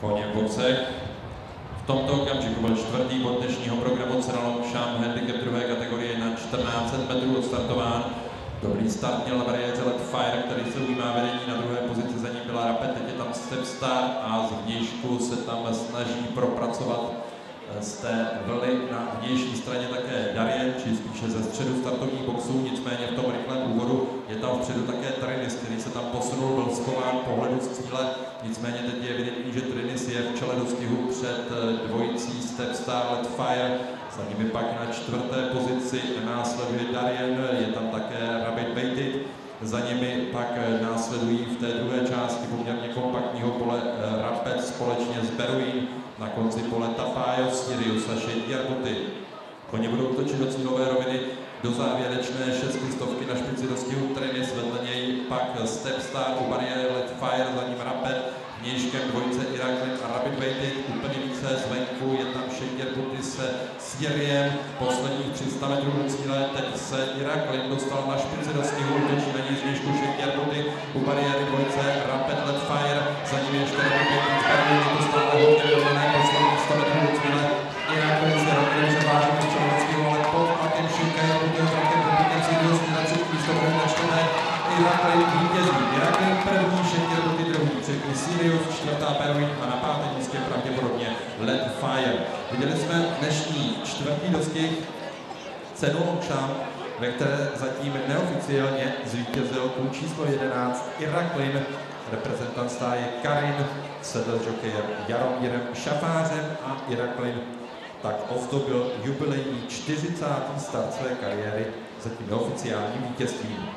koně v. V tomto okamžiku byl čtvrtý bod dnešního programu Cena Longchamp handicap druhé kategorie na 1400 metrů odstartován. Dobrý start měl bariéře Let Fire, který se ujímá vedení na druhé pozici, za ním byla Rapet, teď je tam Step Star a z vnějšku se tam snaží propracovat z té vlny na vnější straně také Darien, či spíše ze středu startovních boxů, nicméně v tom rychlém úvodu je tam vpředu také Trinis, který se tam posunul, byl schován pohledu z cíle, nicméně teď je evidentní, že Trinis před eh, dvojicí Step Star Fire, za nimi pak na čtvrté pozici následuje Darien, je tam také Rabbit Baited, za nimi pak eh, následují v té druhé části poměrně kompaktního pole eh, Rapet společně s Beruin, na konci pole Tapájo, Sirius a Jarboty. Koně budou točit do cílové roviny. Do závěrečné šestistovky na špici dostihu Trenis, vedle něj pak Stepstar u bariéry Let Fire, za ním Rapid, Měškem dvojice Iraklin Waited, úplně více zvenku je tam Šengerbuty se Sieriem, posledních 300 metrů do cíle, teď se Iraklin dostal na špici dostihu, útočí na něj z Měšku Šengerbuty, u bariéry dvojice Rapid Let Fire, za ním ještě Rapid Waited, je to stále hodně vyrovnané, posledních 100 metrů do cíle, Iraklin se rovně převáží z Černockého, ale pod tlakem Šengerbuty, tlakem Buty, Sirius, na třetí místo, na čtvrté, Iraklin vítězí, Iraklin první, Šengerbuty druhý, třetí Sirius, čtvrtá Perwin a na Let Fire. Viděli jsme dnešní čtvrtý dostih cenu Longchamp, ve které zatím neoficiálně zvítězil kůl číslo 11 Iraklin, reprezentant stáje Karin, sedl s jokejem Jaromírem Šafářem a Iraklin tak ozdobil jubilejní 40. start své kariéry zatím neoficiálním vítězstvím.